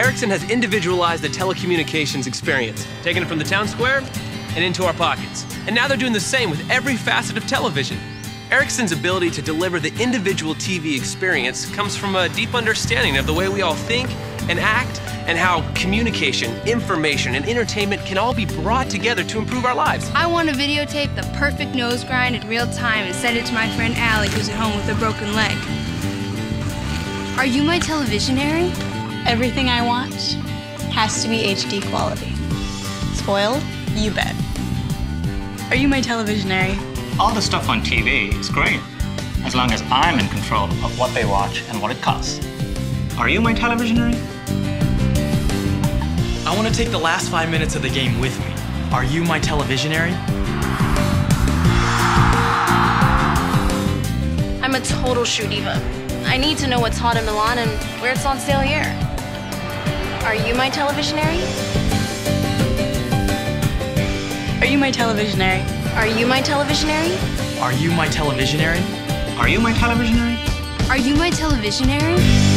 Ericsson has individualized the telecommunications experience, taking it from the town square and into our pockets. And now they're doing the same with every facet of television. Ericsson's ability to deliver the individual TV experience comes from a deep understanding of the way we all think and act and how communication, information, and entertainment can all be brought together to improve our lives. I want to videotape the perfect nose grind in real time and send it to my friend Allie who's at home with a broken leg. Are you my televisionary? Everything I watch has to be HD quality. Spoiled? You bet. Are you my televisionary? All the stuff on TV is great, as long as I'm in control of what they watch and what it costs. Are you my televisionary? I want to take the last five minutes of the game with me. Are you my televisionary? I'm a total shoe diva. I need to know what's hot in Milan and where it's on sale here. Are you my televisionary? Are you my televisionary? Are you my televisionary? Are you my televisionary? Are you my televisionary? Are you my televisionary?